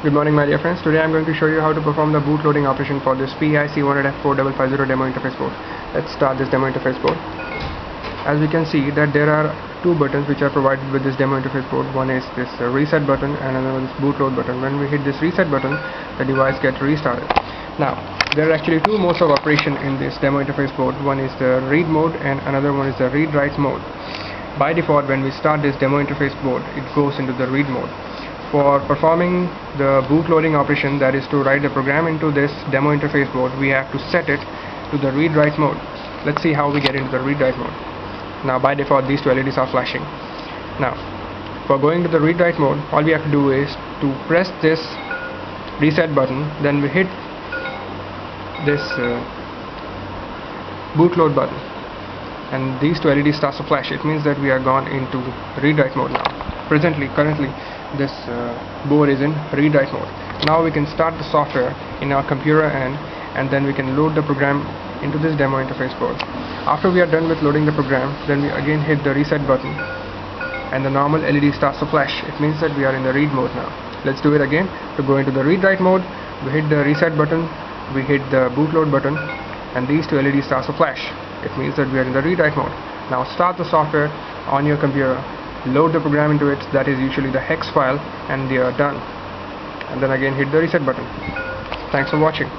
Good morning my dear friends. Today I'm going to show you how to perform the boot loading operation for this PIC18F4550 demo interface board. Let's start this demo interface board. As we can see that there are two buttons which are provided with this demo interface board. One is this uh, reset button and another is boot load button. When we hit this reset button the device gets restarted. Now there are actually two modes of operation in this demo interface board. One is the read mode and another one is the read write mode. By default when we start this demo interface board it goes into the read mode for performing the boot loading operation that is to write the program into this demo interface board we have to set it to the read write mode. Let's see how we get into the read write mode. Now by default these two LEDs are flashing. Now for going to the read write mode all we have to do is to press this reset button then we hit this uh, boot load button. And these two LEDs start to flash. It means that we are gone into read write mode now. Presently currently this uh, board is in read write mode. Now we can start the software in our computer end and then we can load the program into this demo interface board. After we are done with loading the program then we again hit the reset button and the normal LED starts to flash. It means that we are in the read mode now. Let's do it again. To go into the read write mode we hit the reset button we hit the bootload button and these two LEDs starts to flash. It means that we are in the read write mode. Now start the software on your computer load the program into it. That is usually the hex file and they are done. And then again hit the reset button. Thanks for watching